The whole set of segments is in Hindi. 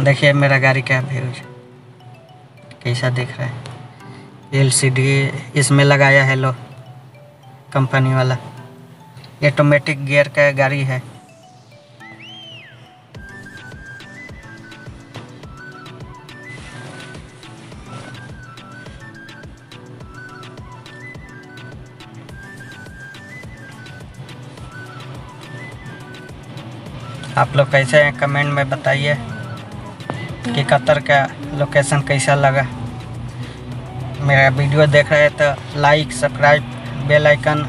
देखिए, मेरा गाड़ी क्या व्यू कैसा दिख रहा है? एलसीडी इसमें लगाया है लो, कंपनी वाला। ऑटोमेटिक गियर का गाड़ी है। आप लोग कैसे हैं? कमेंट में बताइए। कि कतर का लोकेशन कैसा लगा? मेरा वीडियो देख रहे तो लाइक सब्सक्राइब बेल आइकन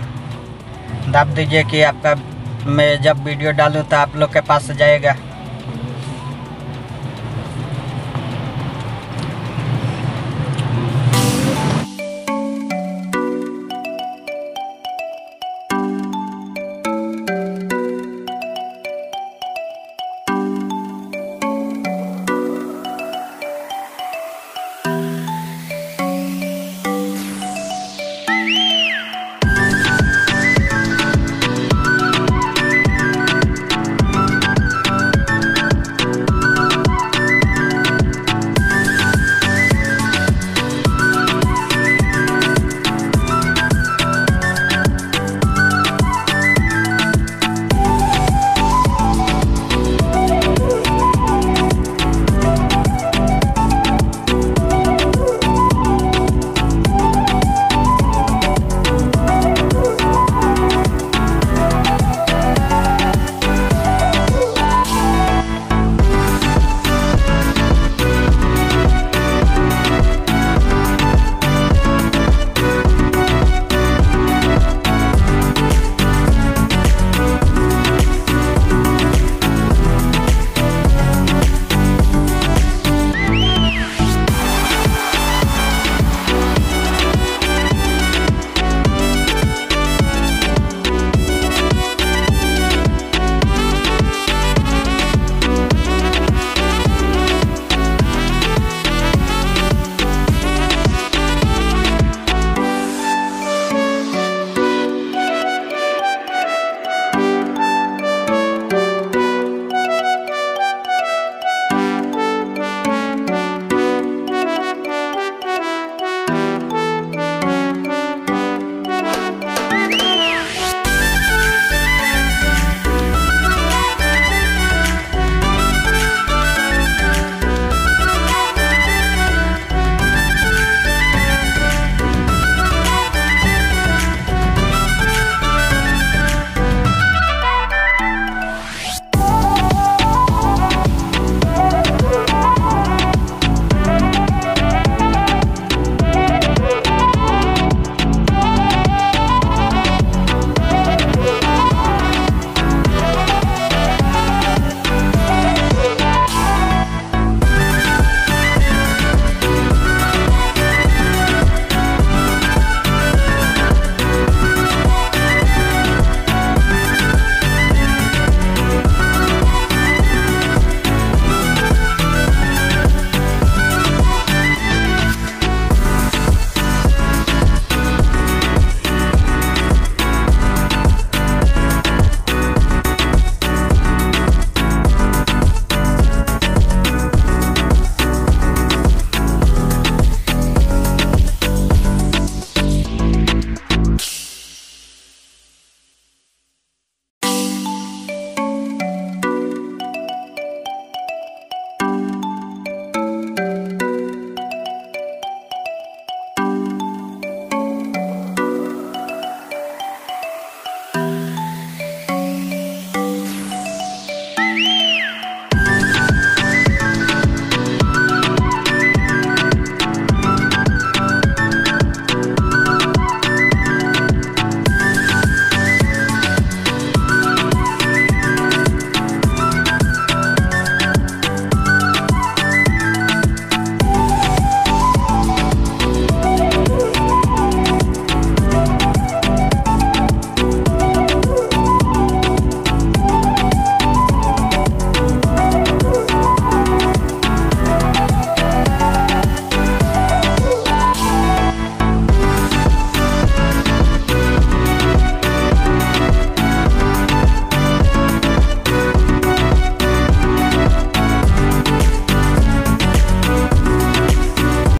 दाब दीजिए कि आपका मैं जब वीडियो डालूँ तो आप लोग के पास जाएगा।